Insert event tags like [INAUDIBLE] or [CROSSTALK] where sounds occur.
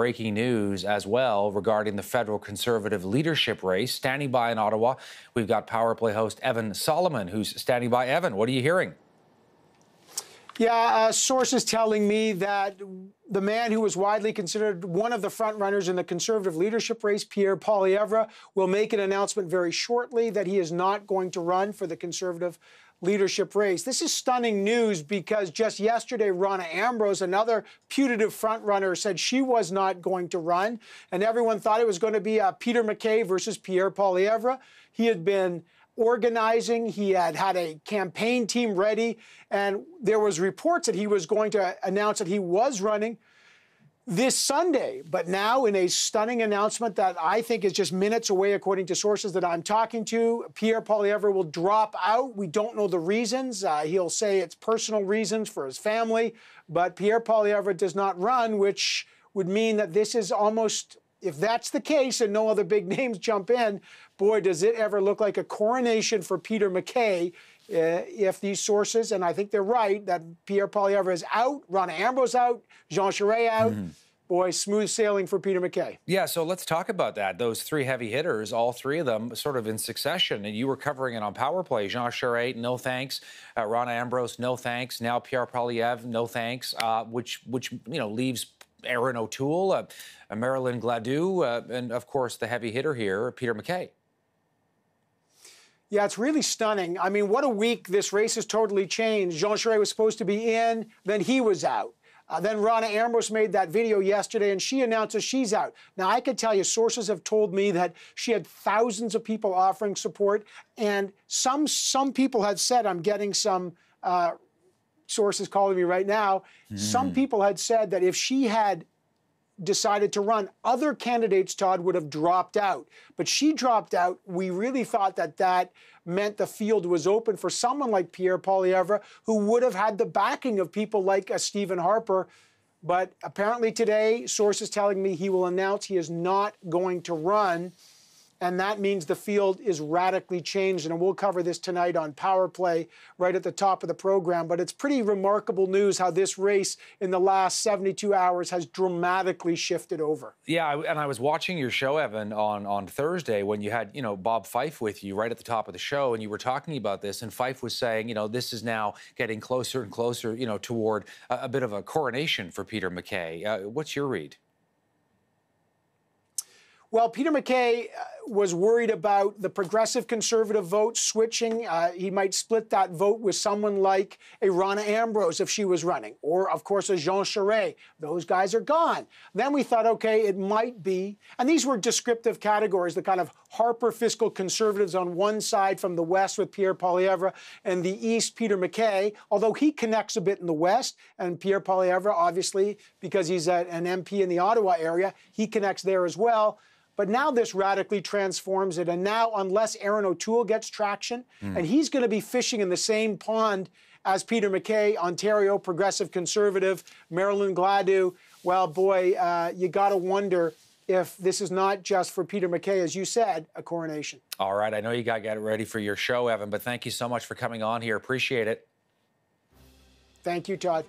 Breaking news as well regarding the federal conservative leadership race. Standing by in Ottawa, we've got Power Play host Evan Solomon, who's standing by. Evan, what are you hearing? Yeah, uh, sources telling me that the man who was widely considered one of the frontrunners in the conservative leadership race, Pierre Poilievre, will make an announcement very shortly that he is not going to run for the conservative leadership race. This is stunning news because just yesterday, Rona Ambrose, another putative frontrunner, said she was not going to run, and everyone thought it was going to be uh, Peter MacKay versus Pierre Poilievre. He had been organizing. He had had a campaign team ready, and there was reports that he was going to announce that he was running this Sunday. But now, in a stunning announcement that I think is just minutes away, according to sources that I'm talking to, Pierre Poilievre will drop out. We don't know the reasons. Uh, he'll say it's personal reasons for his family, but Pierre Poilievre does not run, which would mean that this is almost if that's the case and no other big [LAUGHS] names jump in, boy, does it ever look like a coronation for Peter MacKay uh, if these sources, and I think they're right, that Pierre Poilievre is out, Ron Ambrose out, Jean Charest out. Mm-hmm. Boy, smooth sailing for Peter MacKay. Yeah, so let's talk about that. Those three heavy hitters, all three of them sort of in succession. And you were covering it on Power Play. Jean Charest, no thanks. Uh, Rona Ambrose, no thanks. Now Pierre Poilievre, no thanks, uh, which, which, you know, leaves Erin O'Toole, uh, Marilyn Gladu, uh, and of course the heavy hitter here, Peter MacKay. Yeah, it's really stunning. I mean, what a week this race has totally changed. Jean Charest was supposed to be in, then he was out. Uh, then Rona Ambrose made that video yesterday and she announces she's out. Now, I can tell you, sources have told me that she had thousands of people offering support, and some, some people had said, I'm getting some. Uh, sources calling me right now. Mm. Some hmm. people had said that if she had decided to run, other candidates, Todd, would have dropped out. But she dropped out. We really thought that that meant the field was open for someone like Pierre Poilievre, who would have had the backing of people like a Stephen Harper. But apparently today, sources telling me he will announce he is not going to run and that means the field is radically changed. And we'll cover this tonight on Power Play right at the top of the program. But it's pretty remarkable news how this race in the last 72 hours has dramatically shifted over. Yeah, and I was watching your show, Evan, on, on Thursday when you had, you know, Bob Fife with you right at the top of the show, and you were talking about this, and Fife was saying, you know, this is now getting closer and closer, you know, toward a, a bit of a coronation for Peter MacKay. Uh, what's your read? Well, Peter MacKay. uh, was worried about the progressive conservative vote switching. Uh, he might split that vote with someone like a Rona Ambrose if she was running, or, of course, a Jean Charest. Those guys are gone. Then we thought, okay, it might be, and these were descriptive categories, the kind of Harper fiscal conservatives on one side from the West with Pierre Poilievre, and the East, Peter MacKay, although he connects a bit in the West, and Pierre Poilievre, obviously, because he's an MP in the Ottawa area, he connects there as well. But now this radically transforms it. And now, unless Erin O'Toole gets traction, mm. and he's going to be fishing in the same pond as Peter MacKay, Ontario progressive conservative, Marilyn Gladu, well, boy, uh, you got to wonder if this is not just for Peter MacKay, as you said, a coronation. All right. I know you got to get ready for your show, Evan, but thank you so much for coming on here. Appreciate it. Thank you, Todd.